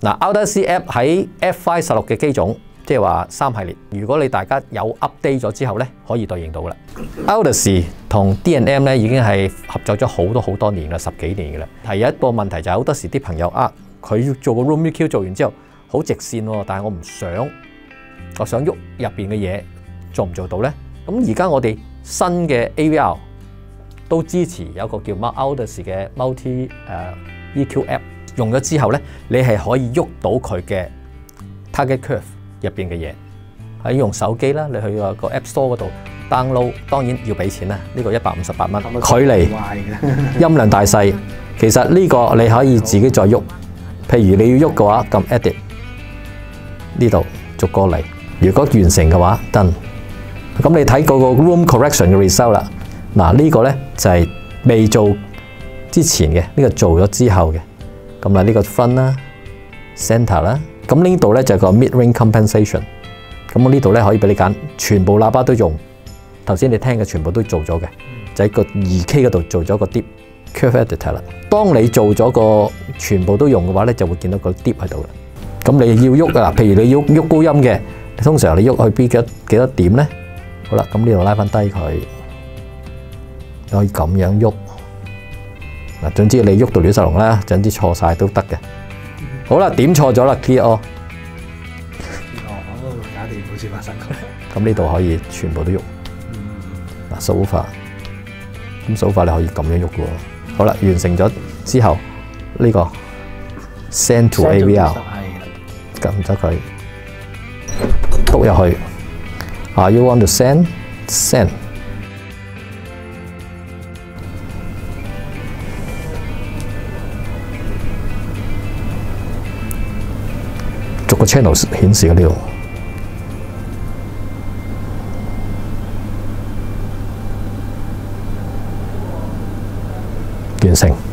嗱，Audacity App 喺 F5 十六嘅機種，即係話三系列。如果你大家有 update 咗之後咧，可以對應到噶啦。Audacity 同 DNM 咧已經係合作咗好多好多年啦，十幾年嘅啦。係有一個問題就係好多時啲朋友啊，佢做個 Room EQ 做完之後好直線喎，但係我唔想，我想喐入邊嘅嘢，做唔做到咧？咁而家我哋新嘅 AVR 都支持有個叫 Audacity 嘅 Multi 誒、EQ App，用咗之後咧，你係可以喐到佢嘅 Target Curve 入邊嘅嘢。喺用手機啦，你去個個 App Store 嗰度 download，當然要俾錢啦。呢、個一百五十八蚊，距離。音量大細，其實呢個你可以自己再喐。譬如你要喐嘅話，撳 Edit 呢度逐個嚟。如果完成嘅話，done。咁你睇嗰個 Room Correction 嘅 result 啦。嗱，呢個咧就係未做之前嘅，呢個做咗之後嘅。咁啊，呢個 front 啦、center 啦。咁呢度咧就係個 mid range compensation。咁我呢度咧可以俾你揀，全部喇叭都用。頭先你聽嘅全部都做咗嘅，就喺個二 K 嗰度做咗個 Deep Curve Editor 啦。當你做咗個全部都用嘅話咧，就會見到個 Deep 喺度啦。咁你要喐啊，譬如你喐喐高音嘅，通常你喐去 B 幾多幾多點咧？好啦，咁呢度拉翻低佢，你可以咁樣喐。嗱，總之你喐到亂晒龍啦，總之錯晒都得嘅。好啦，點錯咗啦，clear 哦。哦，假地好似發生過。咁呢度可以全部都喐。嗱，數法，咁數法你可以咁樣喐嘅喎。好啦，完成咗之後，呢、個 send to AVR 係啦。撳咗佢，篤入去。啊，you want to send send。個 channel 顯示嘅呢度。完成。